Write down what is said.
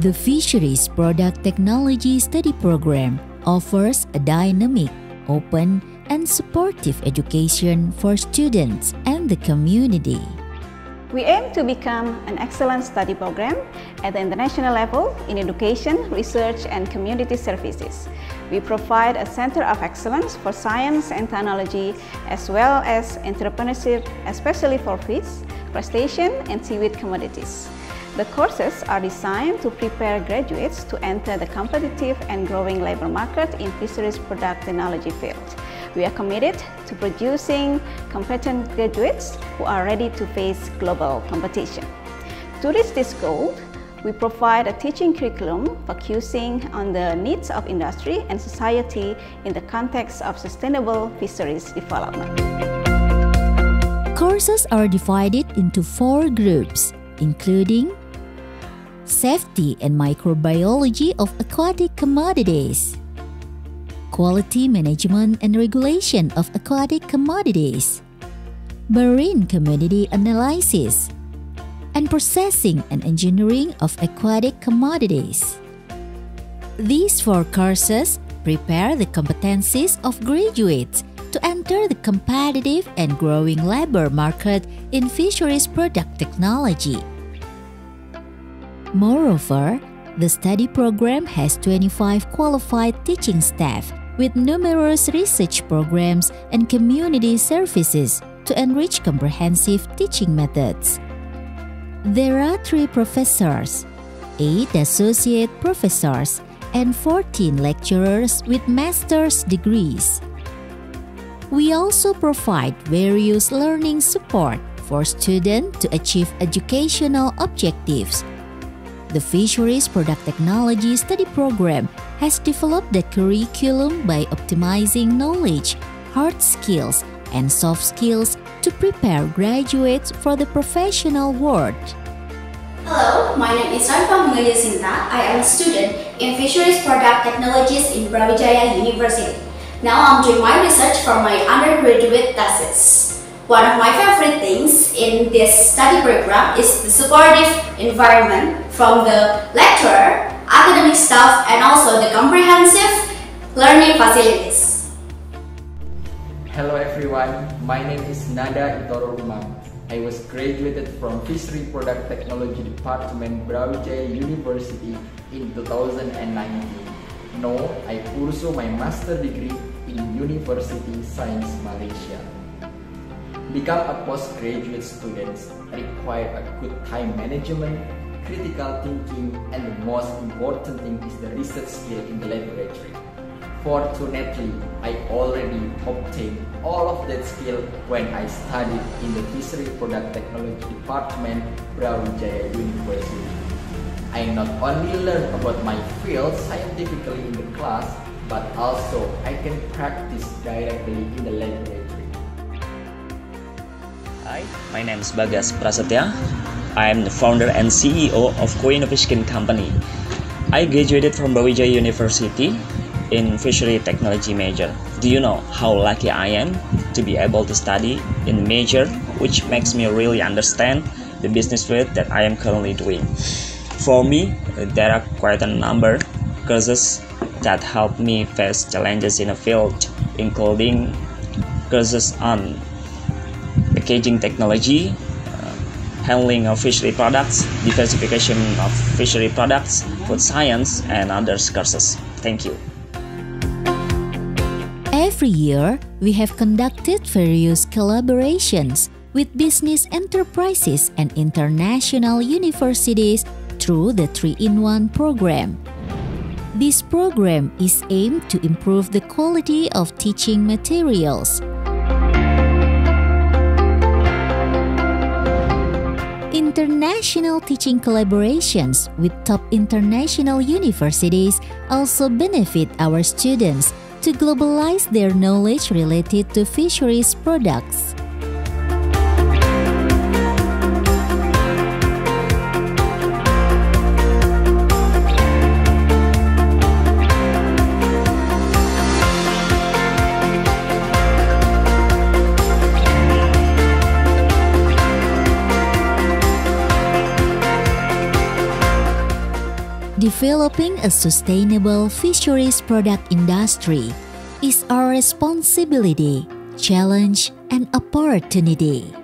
The Fisheries Product Technology Study Program offers a dynamic, open, and supportive education for students and the community. We aim to become an excellent study program at the international level in education, research, and community services. We provide a center of excellence for science and technology as well as entrepreneurship, especially for fish, crustacean, and seaweed commodities. The courses are designed to prepare graduates to enter the competitive and growing labor market in fisheries product technology field. We are committed to producing competent graduates who are ready to face global competition. To reach this goal, we provide a teaching curriculum focusing on the needs of industry and society in the context of sustainable fisheries development. Courses are divided into four groups, including Safety and Microbiology of Aquatic Commodities quality management and regulation of aquatic commodities, marine community analysis, and processing and engineering of aquatic commodities. These four courses prepare the competencies of graduates to enter the competitive and growing labor market in fisheries product technology. Moreover, the study program has 25 qualified teaching staff with numerous research programs and community services to enrich comprehensive teaching methods. There are three professors, eight associate professors, and 14 lecturers with master's degrees. We also provide various learning support for students to achieve educational objectives the Fisheries Product Technology Study Program has developed the curriculum by optimizing knowledge, hard skills, and soft skills to prepare graduates for the professional world. Hello, my name is Ranfa Mungalia Sinta. I am a student in Fisheries Product Technologies in Brawijaya University. Now I'm doing my research for my undergraduate thesis. One of my favorite things in this study program is the supportive environment from the lecturer, academic staff, and also the comprehensive learning facilities. Hello everyone, my name is Nada Itoro Umam. I was graduated from Fishery Product Technology Department Brawijaya University in 2019. Now, I pursue my master degree in University Science Malaysia. Become a postgraduate student require a good time management, critical thinking, and the most important thing is the research skill in the laboratory. Fortunately, I already obtained all of that skill when I studied in the Fishery Product Technology Department, Brawijaya University. I not only learn about my field scientifically in the class, but also I can practice directly in the laboratory. Hi, my name is Bagas Prasetya. I am the founder and CEO of Co-Innovation Company. I graduated from Brawijaya University in Fishery Technology major. Do you know how lucky I am to be able to study in major which makes me really understand the business field that I am currently doing? For me, there are quite a number of courses that help me face challenges in a field, including courses on packaging technology, uh, handling of fishery products, diversification of fishery products, food science, and other courses. Thank you. Every year, we have conducted various collaborations with business enterprises and international universities through the 3-in-1 program. This program is aimed to improve the quality of teaching materials, International teaching collaborations with top international universities also benefit our students to globalize their knowledge related to fisheries products. Developing a sustainable fisheries product industry is our responsibility, challenge, and opportunity.